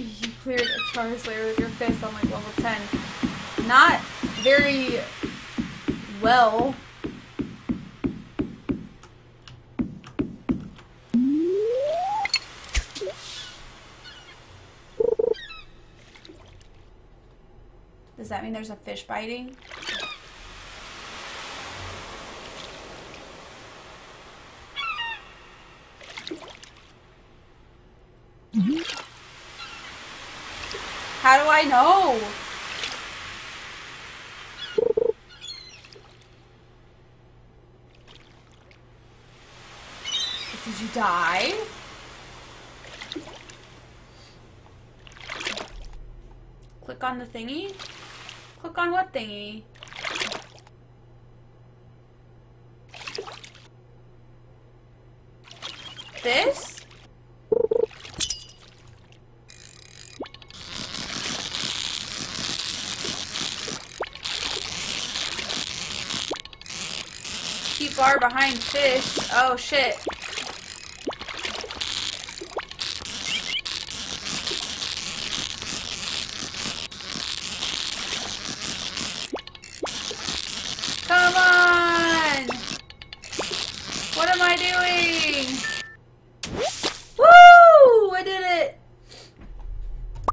You cleared a Charizard Slayer with your fist on like level 10. Not very well. Does that mean there's a fish biting? Mm-hmm. How do I know? Did you die? Click on the thingy? Click on what thingy? This? Keep bar behind fish. Oh shit. Come on! What am I doing? Woo! I did it!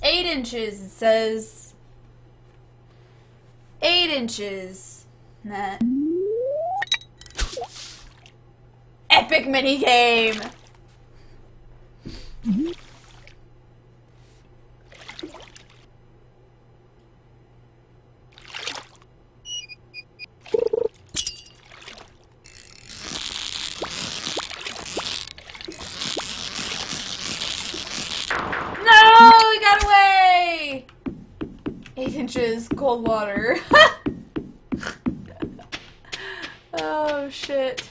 Eight inches, it says. Eight inches. Nah. Epic mini game. No, we got away. Eight inches, cold water. oh shit.